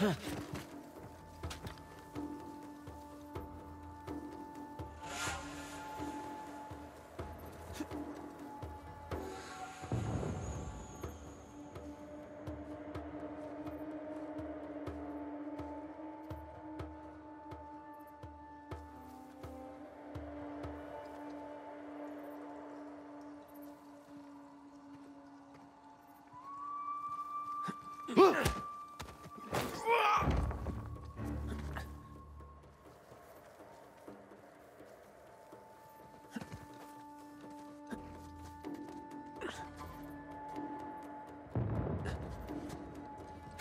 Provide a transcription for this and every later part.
Huh?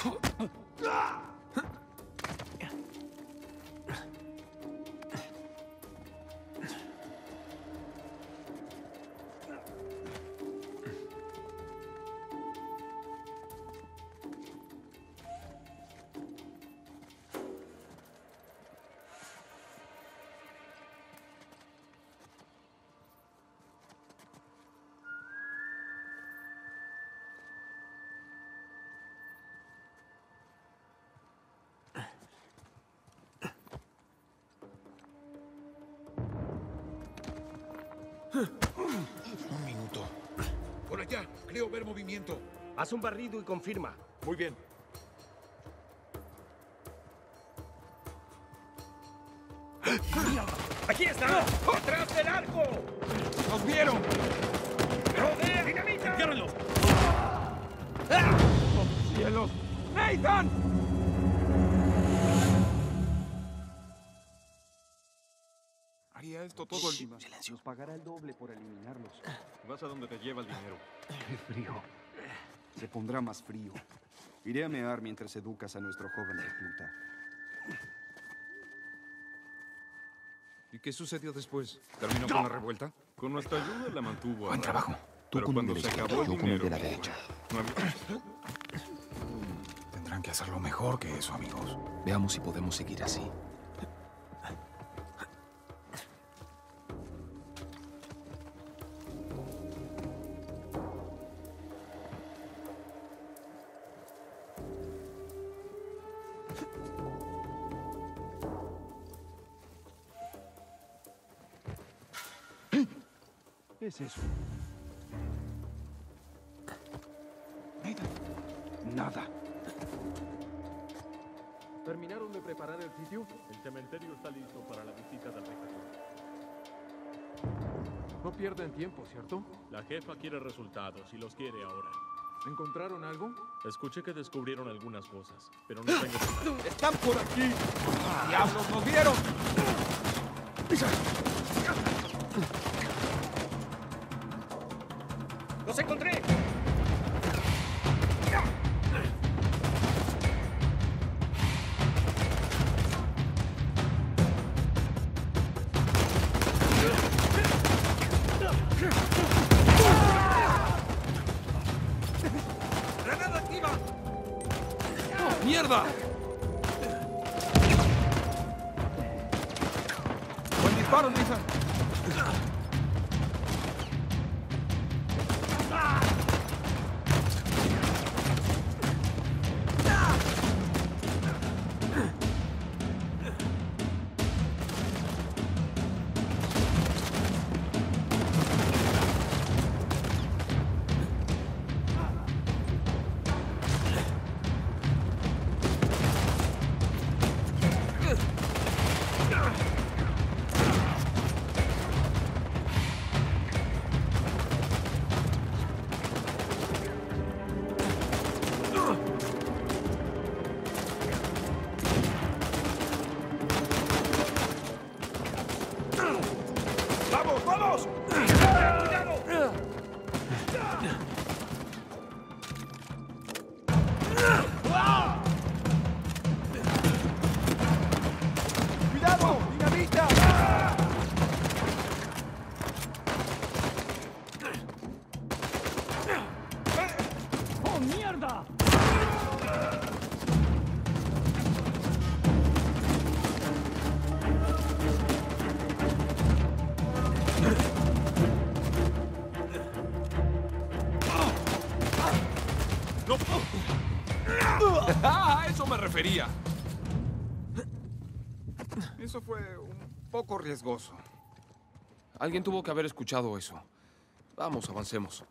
Huh? Un minuto. Por allá, creo ver movimiento. Haz un barrido y confirma. Muy bien. ¡Aquí está! ¡Detrás del arco! ¡Nos vieron! ¡Rodea! ¡Dinamita! ¡Ciérrenlo! ¡Cielos! ¡Nathan! Haría esto todo el día. Nos pagará el doble por eliminarlos. Vas a donde te lleva el dinero. Qué frío. Se pondrá más frío. Iré a mear mientras educas a nuestro joven recluta. ¿Y qué sucedió después? ¿Terminó con la revuelta? Con nuestra ayuda la mantuvo. a Buen trabajo. Tú Pero con cuando el se acabó el yo con el de la derecha. no había- Tendrán que hacerlo mejor que eso, amigos. Veamos si podemos seguir así. Es eso? Nada. ¿Terminaron de preparar el sitio? El cementerio está listo para la visita del rector. No pierden tiempo, ¿cierto? La jefa quiere resultados y los quiere ahora. ¿Encontraron algo? Escuché que descubrieron algunas cosas, pero no tengo... ¡Están por aquí! ¡Diablos, nos vieron! ¡Mierda! ¡Buen disparo, Nathan! ¡Vamos, vamos! ¡No! ¡Ah! Eso me refería. Eso fue un poco riesgoso. Alguien tuvo que haber escuchado eso. Vamos, avancemos.